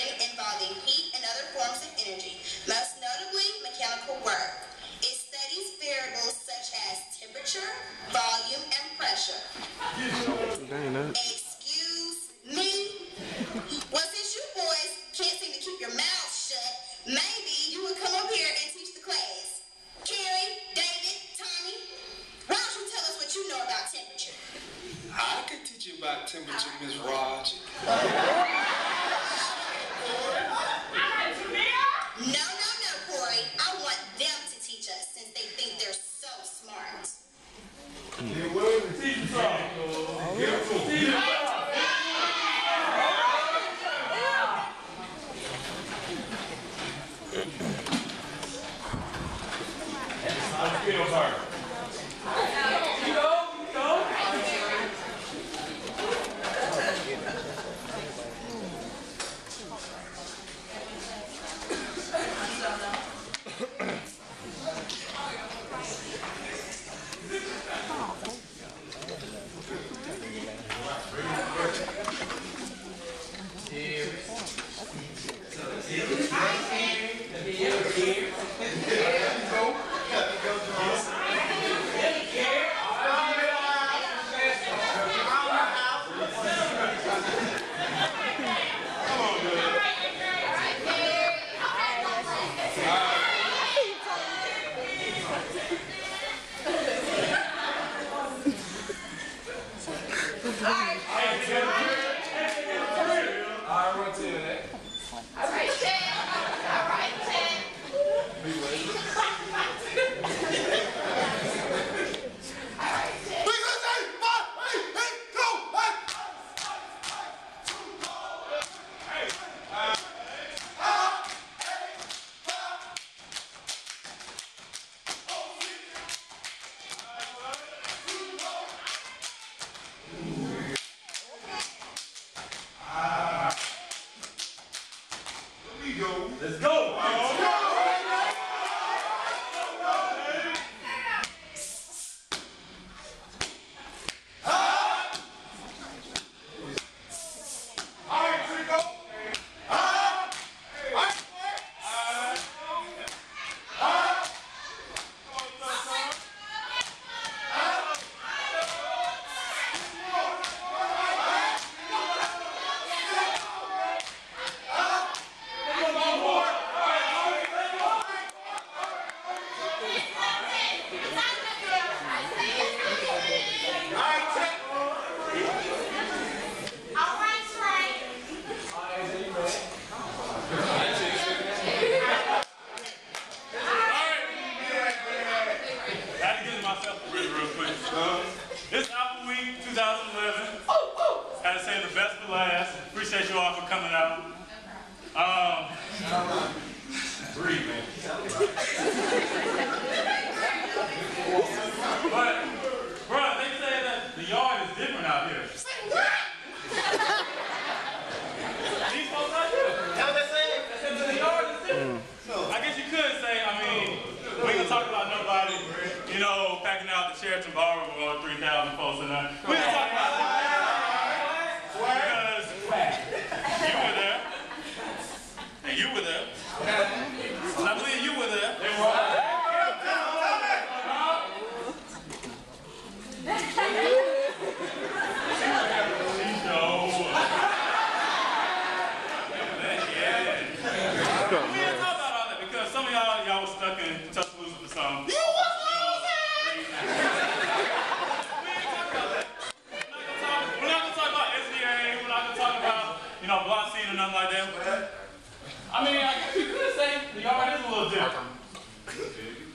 involving heat and other forms of energy, most notably mechanical work. It studies variables such as temperature, volume, and pressure. Excuse me? well, since you boys can't seem to keep your mouths shut, maybe you would come up here and teach the class. Carrie, David, Tommy, why don't you tell us what you know about temperature? I teach you about temperature, Miss Raj. Here. So,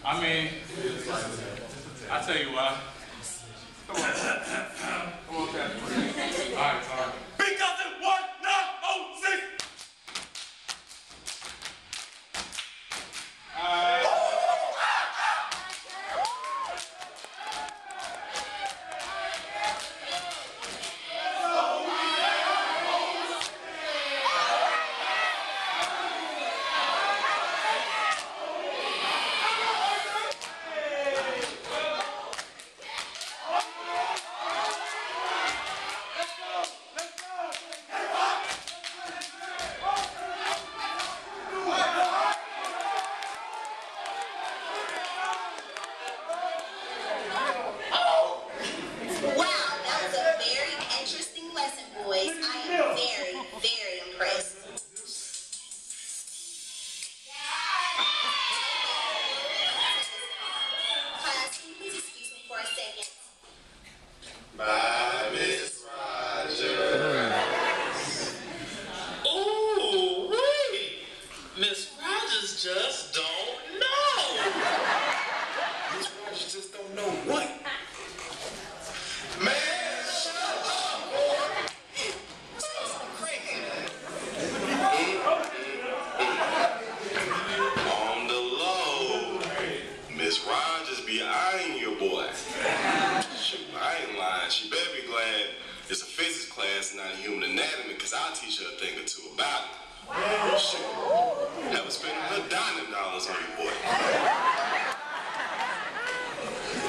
I mean, I tell you why. Come on. Come on, Captain. All right, all right.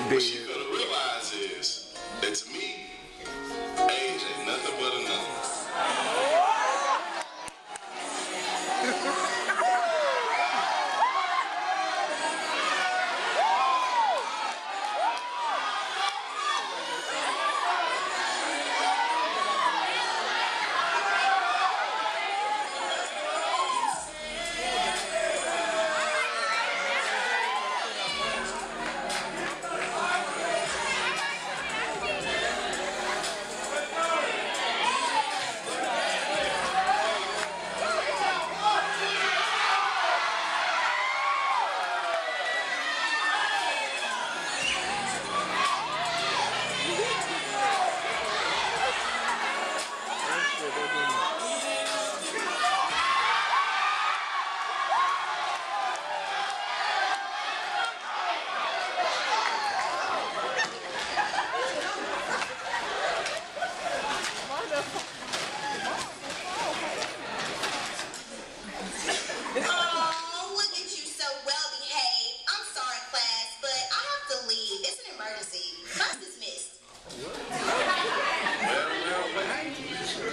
What An emergency. Class dismissed. Well,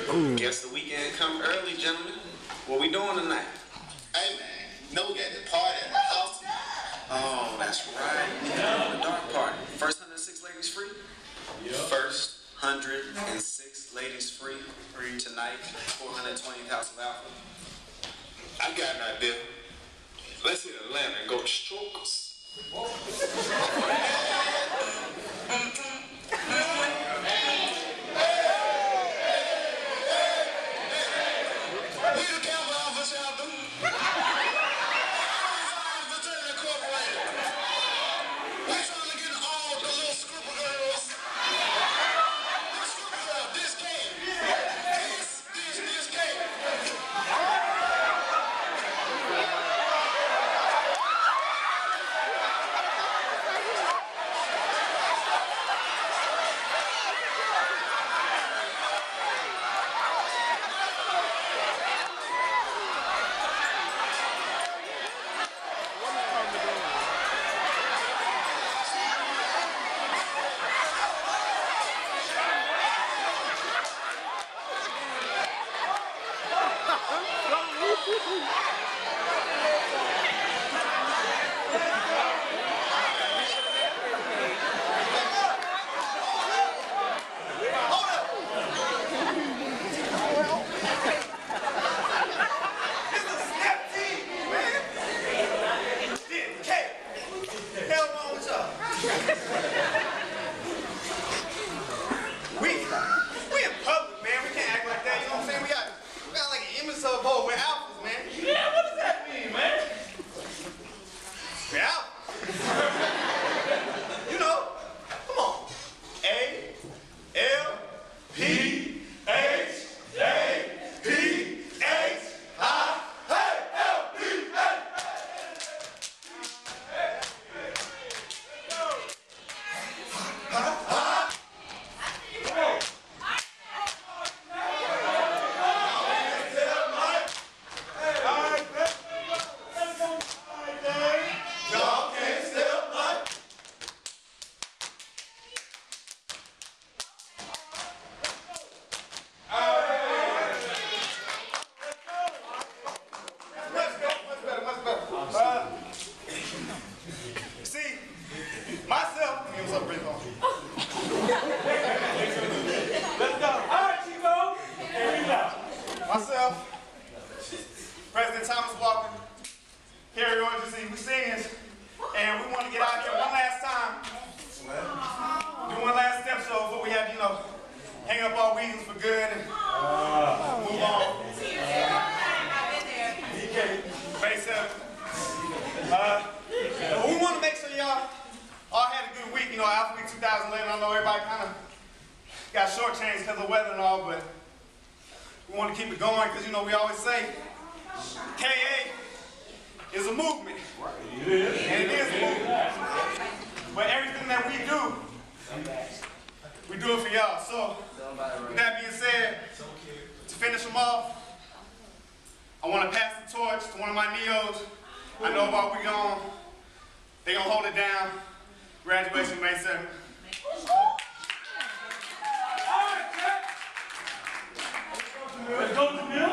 well. Guess the weekend come early, gentlemen. What we doing tonight? Hey man, know we got the party at the house. Oh, that's right. The dark party. First 106 ladies free? First 106 ladies free. Free tonight. 420 House of Alpha. I got an idea. Let's hit Atlanta and go to Strokers. up our reasons for good and uh, move on. Face up. Uh, we want to make sure y'all all had a good week, you know, Alpha week 2011. I know everybody kind of got shortchanged because of weather and all, but we want to keep it going because, you know, we always say KA is a movement. Right. It is. And it is a movement. But everything that we do we do it for y'all. So, with that being said, to finish them off, I want to pass the torch to one of my neos. I know about we gone. They gonna hold it down. Graduation May 7th. Let's go to